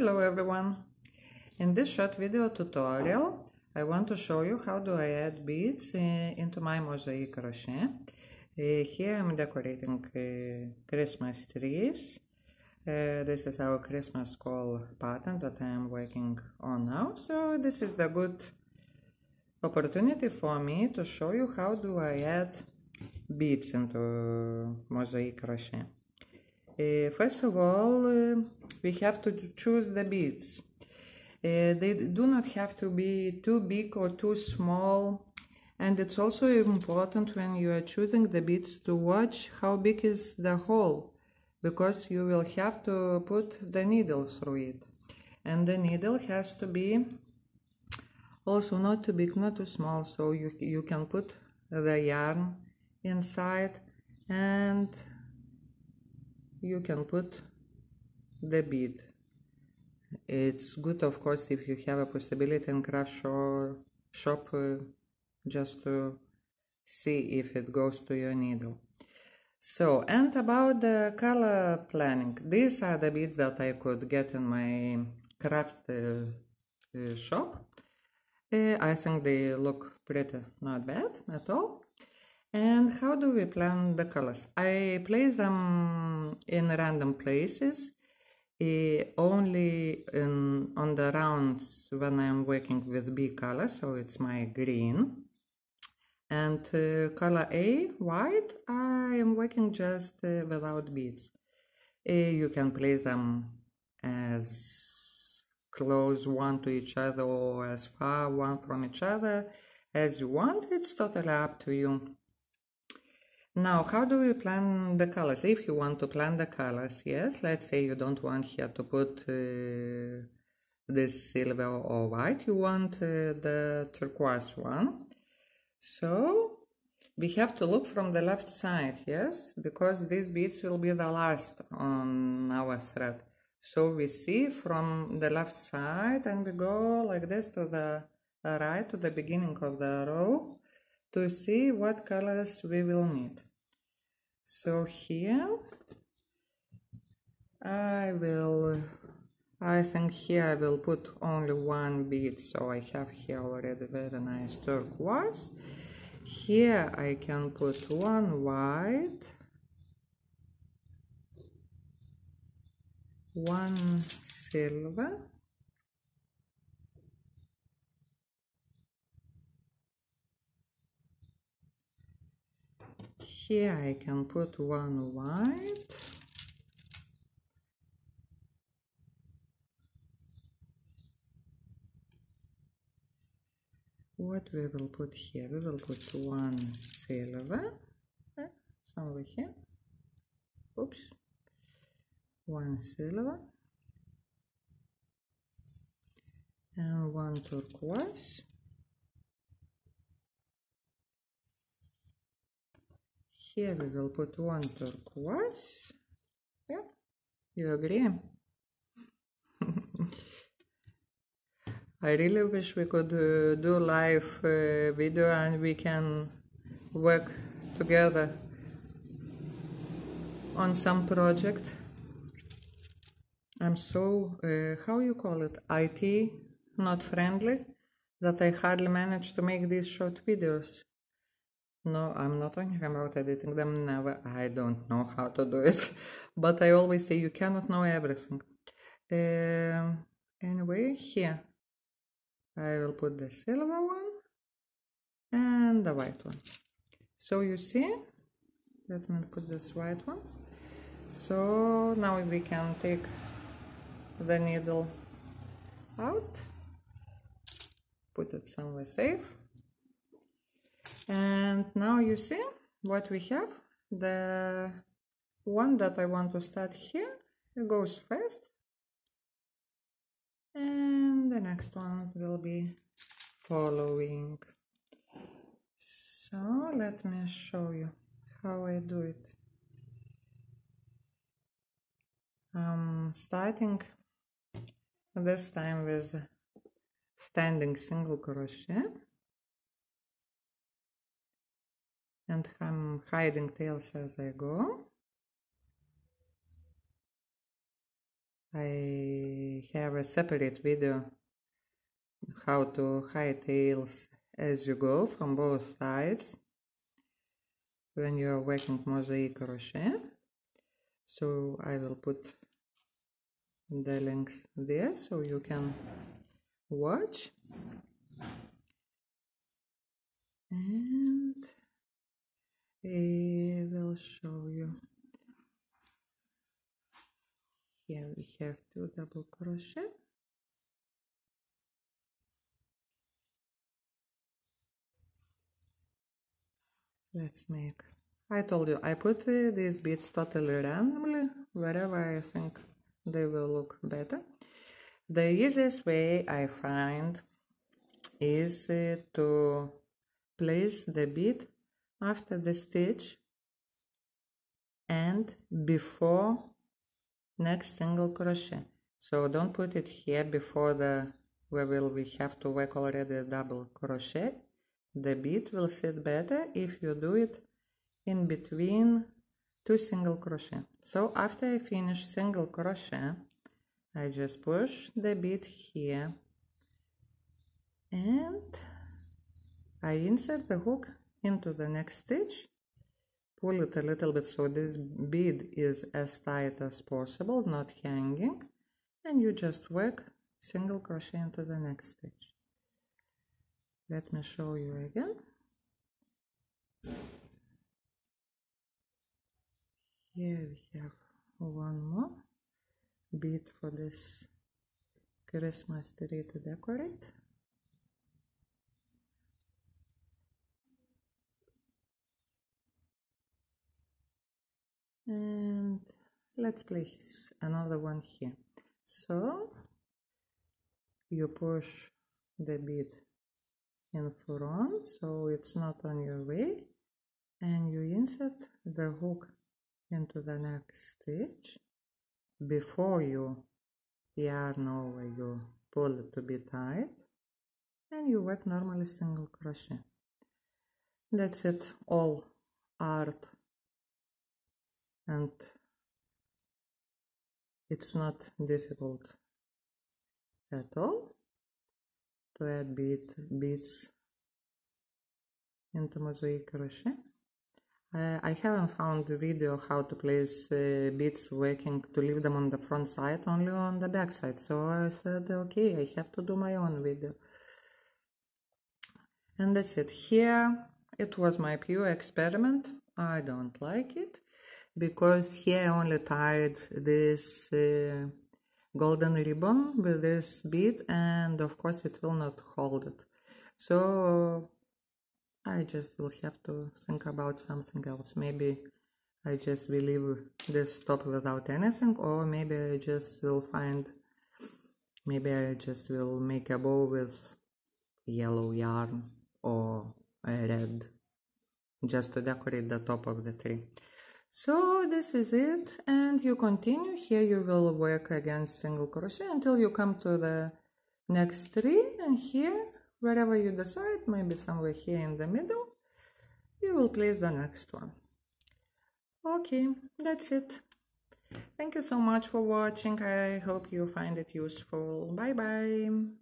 Hello everyone! In this short video tutorial I want to show you how do I add beads uh, into my mosaic crochet. Uh, here I'm decorating uh, Christmas trees. This is our Christmas call pattern that I am working on now. So this is the good opportunity for me to show you how do I add beads into mosaic crochet. Uh, first of all, uh, we have to choose the beads. Uh, they do not have to be too big or too small. And it's also important when you are choosing the beads to watch how big is the hole because you will have to put the needle through it. And the needle has to be also not too big, not too small, so you, you can put the yarn inside and you can put the bead. It's good, of course, if you have a possibility in craft shop uh, just to see if it goes to your needle. So, and about the color planning, these are the beads that I could get in my craft uh, uh, shop. Uh, I think they look pretty not bad at all. And how do we plan the colors? I place them in random places, uh, only in, on the rounds when I'm working with B color, so it's my green. And uh, color A, white, I am working just uh, without beads. you can place them as close one to each other or as far one from each other as you want. It's totally up to you. Now, how do we plan the colors? If you want to plan the colors, yes, let's say you don't want here to put uh, this silver or white, you want uh, the turquoise one. So, we have to look from the left side, yes, because these beads will be the last on our thread. So we see from the left side and we go like this to the right, to the beginning of the row to see what colors we will need. So here I will, I think here I will put only one bead, so I have here already very nice turquoise. Here I can put one white, one silver, here I can put one white. What we will put here? We will put one silver. Eh, somewhere here. Oops. One silver. And one turquoise Here we will put one turquoise. Yeah, you agree? I really wish we could uh, do live uh, video and we can work together on some project. I'm so, uh, how you call it, IT not friendly that I hardly manage to make these short videos. No, I'm not talking about editing them, never. I don't know how to do it. but I always say you cannot know everything. Uh, anyway, here I will put the silver one and the white one. So you see, let me put this white one. So now we can take the needle out, put it somewhere safe and now you see what we have. The one that I want to start here. Goes first. And the next one will be following. So let me show you how I do it. I'm starting this time with standing single crochet and I'm hiding tails as I go. I have a separate video how to hide tails as you go from both sides when you are working mosaic crochet so I will put the links there so you can watch and I will show you. Here we have two double crochet. Let's make. I told you I put uh, these beads totally randomly wherever I think they will look better. The easiest way I find is uh, to place the bead after the stitch and before next single crochet. So don't put it here before the where will we have to work already double crochet. The bead will sit better if you do it in between two single crochet. So after I finish single crochet I just push the bead here and I insert the hook into the next stitch. Pull it a little bit so this bead is as tight as possible not hanging. And you just work single crochet into the next stitch. Let me show you again. Here we have one more bead for this Christmas tree to decorate let's place another one here. So you push the bead in front so it's not on your way and you insert the hook into the next stitch. Before you yarn over you pull it to be tight and you work normally single crochet. That's it. All art and it's not difficult at all to add bead, beads into mosaic crochet. Uh, I haven't found the video how to place uh, beads working to leave them on the front side, only on the back side. So I said, okay, I have to do my own video. And that's it. Here it was my pure experiment. I don't like it because here I only tied this uh, golden ribbon with this bead and of course it will not hold it. So I just will have to think about something else. Maybe I just will leave this top without anything or maybe I just will find, maybe I just will make a bow with yellow yarn or red just to decorate the top of the tree. So this is it and you continue. Here you will work against single crochet until you come to the next three and here wherever you decide, maybe somewhere here in the middle, you will place the next one. Okay, that's it. Thank you so much for watching. I hope you find it useful. Bye bye.